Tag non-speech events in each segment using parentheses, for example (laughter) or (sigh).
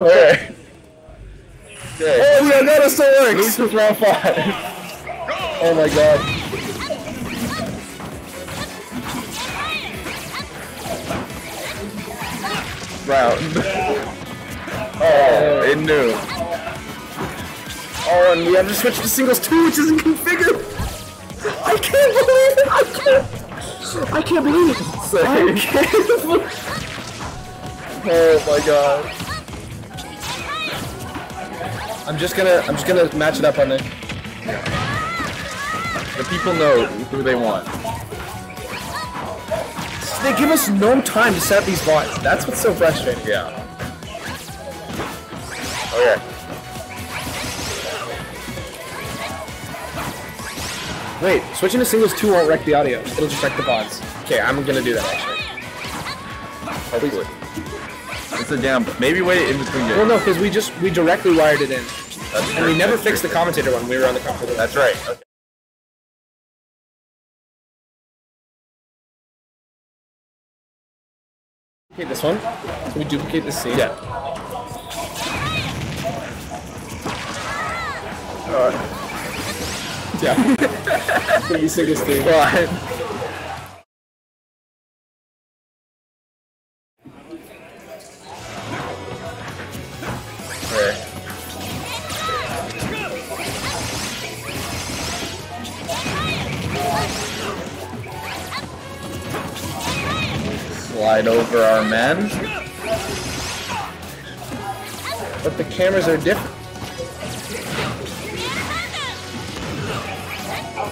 Okay. Okay. Oh yeah, that still works. This is round five. Oh my god. Round. (laughs) Oh, it knew. Oh, and we have to switch to singles two, which isn't configured. I can't believe it. I can't. I can't believe it. I can't. (laughs) Oh my god. I'm just gonna. I'm just gonna match it up on it. The people know who they want. They give us no time to set up these bots. That's what's so frustrating. Yeah. Okay. Wait, switching to singles two won't wreck the audio. It'll just wreck the bots. Okay, I'm gonna do that actually. Hopefully. It's a damn. Maybe wait in between Well, games. no, because we just we directly wired it in, That's and we never that's fixed the commentator one. We were on the commentator. That's right. Okay. Okay, this one. So we duplicate the scene. Yeah. Yeah. (laughs) so you sing this thing. Fine. Over our men. But the cameras are different.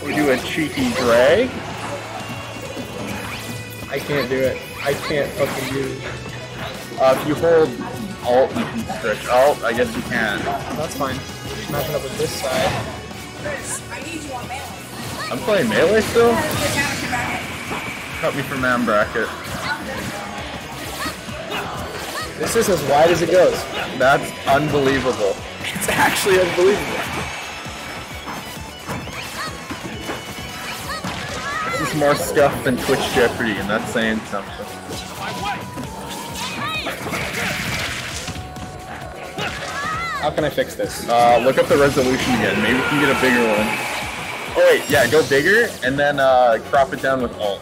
We do a cheeky drag. I can't do it. I can't fucking do it. Uh, if you hold Alt, you can stretch Alt. I guess you can. That's fine. Matching up with this side. I need you on mail. I'm playing melee still. Get down to back. Cut me from man bracket. This is as wide as it goes. That's unbelievable. It's actually unbelievable. This is more scuff than Twitch Jeopardy, and that's saying something. How can I fix this? Uh, look up the resolution again. Maybe we can get a bigger one. Oh wait, yeah, go bigger, and then uh, crop it down with Alt.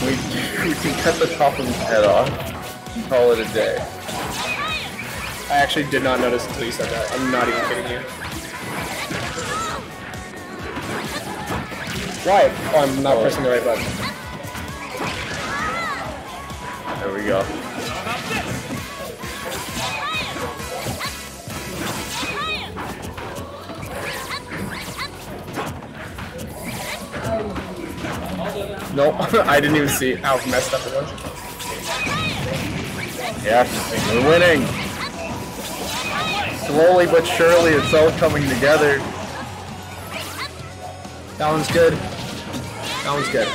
We, we can cut the top of his head off and call it a day. I actually did not notice until you said that. I'm not even kidding you. Why? Oh, I'm not pressing the right button. Nope, (laughs) I didn't even see how messed up it was. Yes, we're winning. Slowly but surely, it's all coming together. That one's good. That one's good.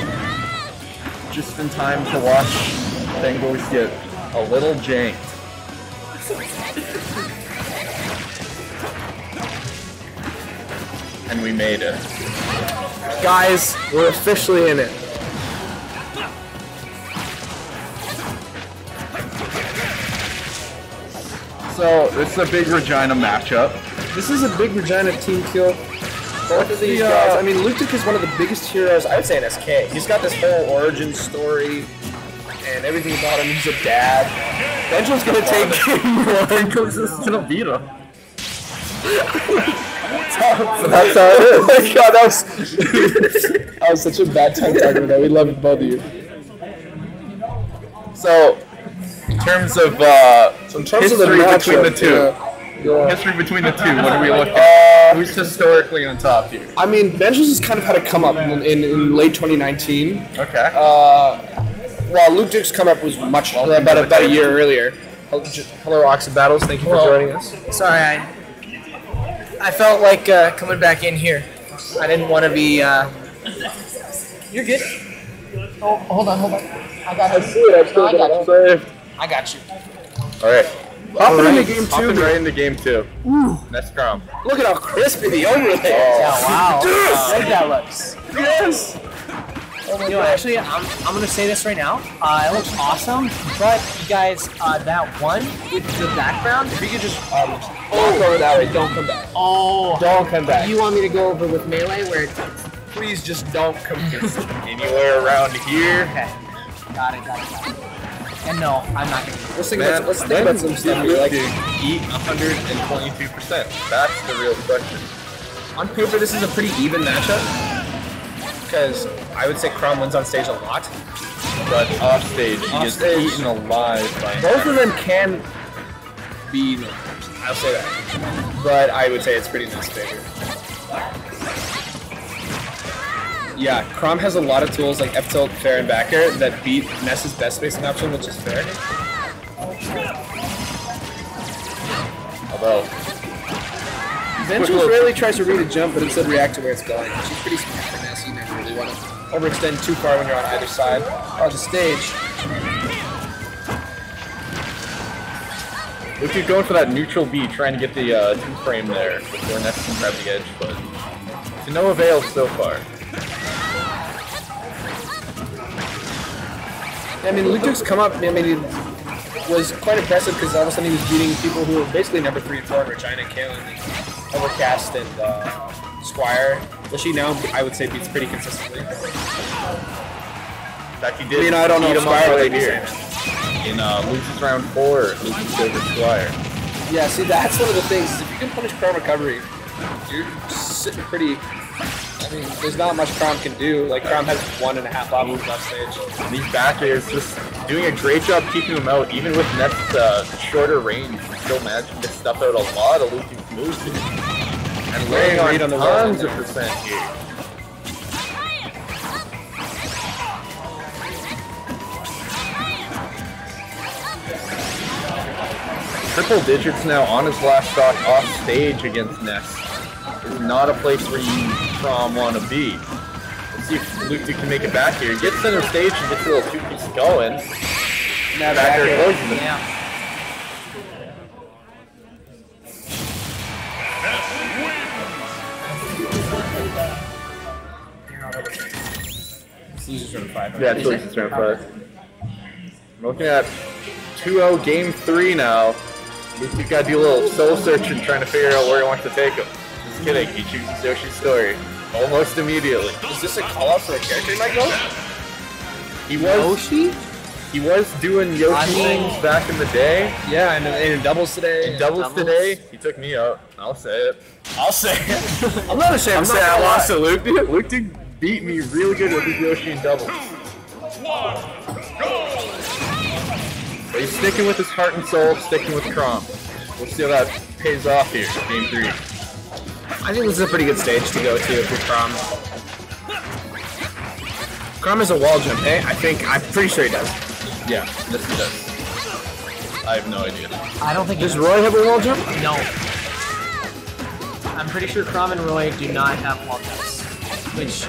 Just in time to watch Bengels get a little janked. And we made it. Guys, we're officially in it. So, is a big Regina matchup. This is a big Regina team kill. Both of these the, uh, guys. I mean, Luke Duke is one of the biggest heroes, I would say, in SK. He's got this whole origin story and everything about him. He's a dad. Benjamin's gonna take one. Because this is gonna beat him. (laughs) (laughs) That's how it is. (laughs) Oh my god, that was, (laughs) that was such a bad time talking about. We love both of you. So, in terms of uh, So in terms of the history between the two, yeah, yeah. history between the two, what are we look at? Who's historically on top here? I mean, Benjamin's has kind of had a come up in, in, in late 2019. Okay. Uh, while Luke Duke's come up was much Welcome about about a year earlier. Hello, J- and Battles. Thank you for Hello. joining us. Sorry, I I felt like uh, coming back in here. I didn't want to be. Uh... You're good. Oh, hold on, hold on. I got see it. I still I got got it. Saved. I got you. All right. Hopping into game two. Hopping right into game two. Next scrum. Look at how crispy the overlay is. Yeah, wow. Like that looks. Yes. Oh my You know, god. actually, I'm, I'm gonna say this right now. Uh, it looks awesome, but you guys, uh, that one with the background. if you could just um, walk over that way, don't come back. Oh, Don't come back. you want me to go over with melee where? It's, please just don't come back. Anywhere around here. (laughs) okay, got it, got it, got it. And no, I'm not gonna. Let's think Man, about let's think about some stuff. here, Like Ludwig eat 122%. That's the real question. on paper, this is a pretty even matchup because I would say Chrom wins on stage a lot. But off stage, he gets eaten alive by Both of them can be. I'll say that, but I would say it's pretty Ness favor. Yeah, Chrom has a lot of tools like F tilt, fair, and back air that beat Ness's best spacing option, which is fair. Although, Vengeance rarely tries to read a jump, but instead react to where it's going. She's pretty smart for Ness. You never really want to overextend too far when you're on either side of the stage. Look, you're going for that neutral B, trying to get the uh, two frame there before Ness can grab the edge, but to no avail so far. I mean, Luke Duke's come up. I mean, was quite impressive because all of a sudden he was beating people who were basically number three and four in Regina, and Overcast, and uh, Squire. Which he now, I would say, beats pretty consistently. In fact, he did I mean, I don't know beat if him Squire right here. In uh, Luke's round four, Luke's over Squire. Yeah, see, that's one of the things. Is if you can punish Chrom recovery, you're sitting pretty. I mean, there's not much Chrom can do. Like Chrom has one and a half options left stage. These back airs just doing a great job keeping him out, even with Nets uh, shorter range, still managing to stuff out a lot of Luke's moves. And laying on, on the tons of percent here. Triple digits now on his last stock off stage against Ness. Is not a place where you from want to be. Let's see if Luke can make it back here. Gets center stage and gets a little two piece going. Now Back air closes him. Yeah. Loses round five. Yeah, it's loses round five. We're looking at 2-0 game three now. Luke's got to do a little soul searching trying to figure out where he wants to take him. Just kidding, he chooses Yoshi's story. Almost immediately. Is this a call out for a character you might go? He was Yoshi? he was doing Yoshi I mean- things back in the day. Yeah, and, and in doubles today. Doubles, Doubles? today, he took me out. I'll say it. I'll say it. (laughs) I'm not ashamed I'm to say I lost to Luke. Luke, Luke did beat me really good with his Yoshi in doubles. But he's sticking with his heart and soul, sticking with Chrom. We'll see how that pays off here, game three. I think this is a pretty good stage to go to for Chrom. Chrom is a wall jump, eh? I think, I'm pretty sure he does. Yeah, this he does. I have no idea. I don't think Does Roy have a wall jump? no. I'm pretty sure Chrom and Roy do not have wall jumps. Which,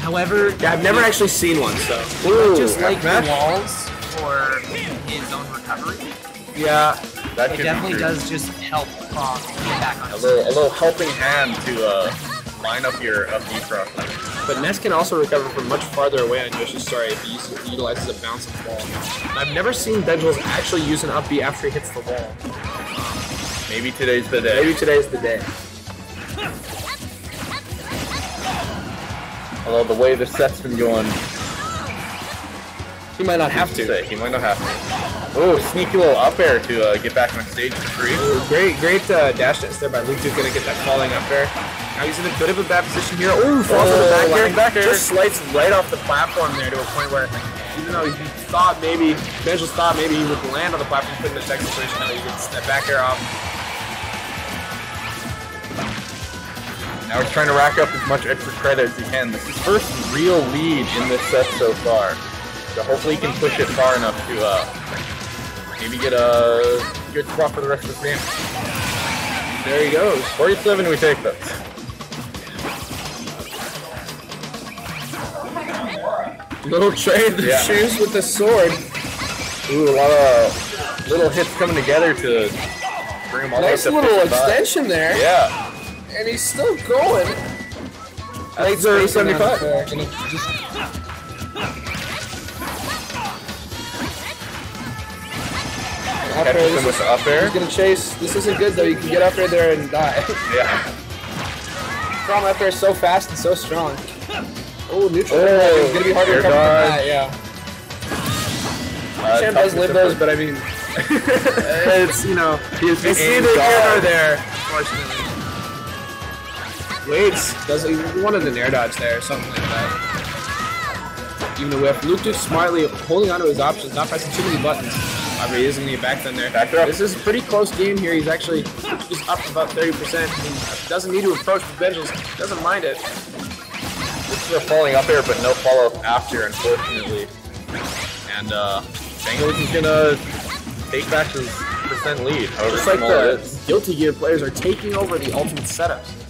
however, Yeah, I've never actually seen one, so. Ooh, just like the walls for his own recovery, Yeah, That it definitely does just help Chrom get back on A little, a little helping hand to uh, line up your up B cross. but Ness can also recover from much farther away on Yoshi's story if he uses, utilizes a bounce bouncing wall. I've never seen Bengels actually use an up B after he hits the wall. Maybe today's the day. Maybe today's the day. Although the way the set's been going, He might not have to. he might not have to. Oh, sneaky little up air to uh, get back on stage for free. Great, great uh, dash dance there by Luke. Who's gonna get that falling up there. Now he's in a bit of a bad position here. Ooh, falls on the Oh, back air. back air. Just slides right off the platform there to a point where, even though he thought maybe, Bengels thought maybe he would land on the platform, put in the tech situation, now he gets that back air off. Now he's trying to rack up as much extra credit as he can. This is his first real lead in this set so far. So hopefully he can push it far enough to uh, maybe get a good spot for the rest of the game. There he goes. 47 we take this. Little trade the Yeah. shoes with the sword. Ooh, a lot of little hits coming together to bring him all Nice the way to little 55. extension there. Yeah. And he's still going. That's Late the spacing on 75. Up. Catches him with is, the up air. he's gonna chase. This isn't good though. You can get up air there and die. (laughs) Yeah. (laughs) From up air so fast and so strong. Oh, neutral. Oh, it's gonna be hard to from that. Yeah. Uh, Champ does live those, but I mean, (laughs) it's you know, He's the it's neither here nor there. Unfortunately, Wade's does he wanted an air dodge there, or something like that. Even the whiff. Luke just smartly holding onto his options, not pressing too many buttons. However, he is going to get back then there. Back there. This is a pretty close game here. He's actually just up about 30%. He doesn't need to approach the benches. Doesn't mind it. This is a falling up air, but no follow up after, unfortunately. And uh, Bengels is gonna take back his percent lead. However Just like the. Guilty Gear players are taking over the ultimate setups.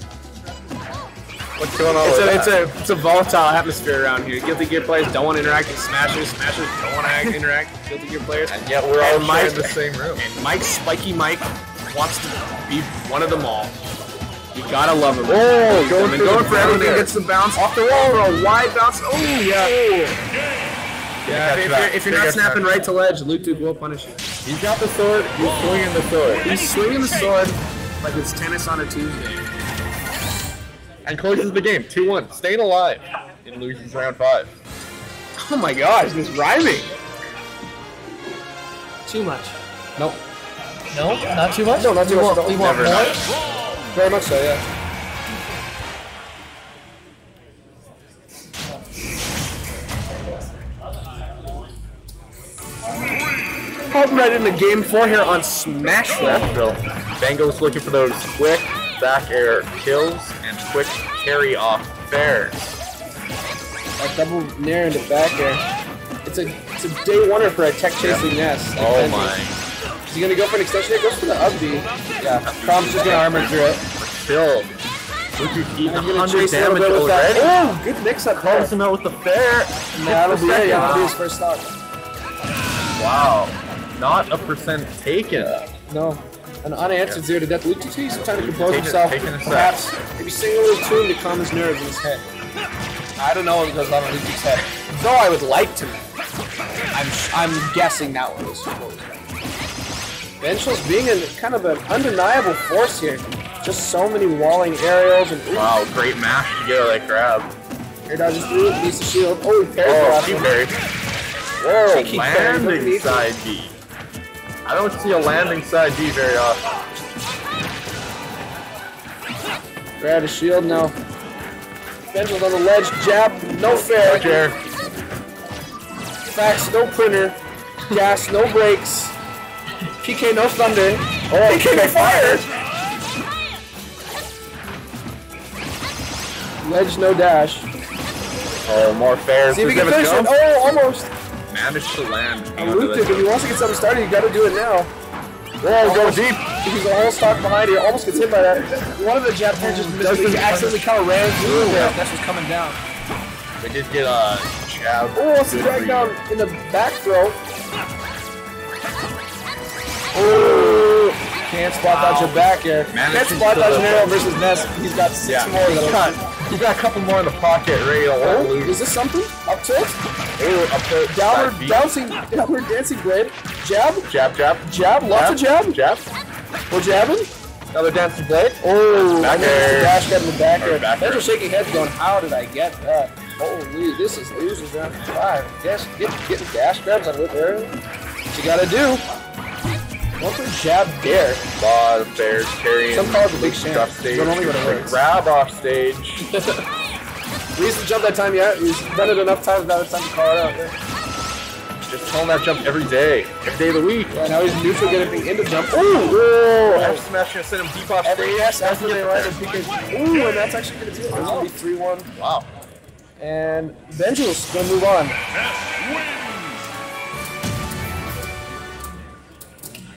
What's going on It's a, it's a it's a volatile atmosphere around here. Guilty Gear players don't want to interact with Smashers. Smashers don't want to (laughs) interact with Guilty Gear players. and yet we're all Mike- sharing the same room. And Mike, Spiky Mike, wants to be one of them all. You gotta love him. Oh, going for going for everything. Gets the bounce off the wall for a wide bounce. Oh yeah. Yeah, if, if you're, if you're not snapping right to ledge, Luke Duke will punish you. He's got the sword. He's swinging the sword. He's swinging the sword like it's tennis on a Tuesday. And closes the game. 2-1. Staying alive in loses round five. Oh my gosh, this rhyming. Too much. Nope. No, not too much. No, not too we much Want, we want Never more. Very much so, yeah. Hopping right the game four here on Smash Rep. So Bengels looking for those quick back air kills and quick carry off bears. A double nair into back air. It's a it's a day oneer for a tech chasing Ness. Oh my. Is he gonna go for an extension? It goes for the up B. Yeah. Chrom's just gonna armor through it. Still. Luku's eating I'm 100 chase a little damage bit that. already. Oh, good mix up there. Close him out with the fair. That'll be it. That'll be his first stock. Wow. Not a percent taken. No. An unanswered zero to death. Luke takes some time to compose himself. taking a sec. Perhaps maybe sing a little tune to calm his nerves in his head. I don't know what goes on in Luke's head. Though I would like to. I'm I'm guessing that was what was. Ventral's being a kind of an undeniable force here. Just so many walling aerials and ooh, Wow, great mash to get out of that grab. air dodges through, needs the shield. Oh, he parried Oh, off he him. parried. Whoa, landing side B. I don't see a landing side B very often. Grab a shield now. Ventral's on the ledge. Jab, no fair. There. Facts, no printer. Gas, no brakes. PK, no thunder. Oh, PK, no fire. Ledge, no dash. Oh, more fairs. See if Does can finish have it. Oh, almost. Managed to land. I onto looped the it. If he wants to get something started, you got to do it now. Whoa, go deep. He's a whole stock behind here. Almost gets hit by that. One of the jab pairs just missed. He accidentally kind of ran through it. That's what's coming down. They did get a jab. Oh, it's a Good drag down in the back throw. Oh, can't spot dodge your back air. Managed Can't spot dodge still- an arrow versus Ness. He's got six Yeah, more. he's that'll- got, he's got a couple more in the pocket ready to Oh, loose. is this something? Up tilt? Ooh, up to Downward side bouncing, downward dancing blade. Jab, Jab, jab. jab, lots of jab. Jab. We're jabbing. Another dancing blade. Oh, Back and then air. the dash got in the back air. back They're air. just shaking heads going, how did I get that? Holy, this is losers round five. Dash, get, getting dash grabs on whip air. What you gotta do? One for jab dare. lot of bears carrying. Some call it the big sham. Stuff stage. But only when it Grab off stage. (laughs) We used to jump that time yet. He's done it enough times now it's time to call it out. Yeah. Just telling that jump every day. Every day of the week. Yeah, now he's neutral getting into jump. Ooh! Whoa! F smash gonna send him deep off Every stage. yes, after Doesn't they get land the the PK. Ooh, and that's actually gonna do it. It's gonna be 3 1. Wow. And Benjil's gonna move on.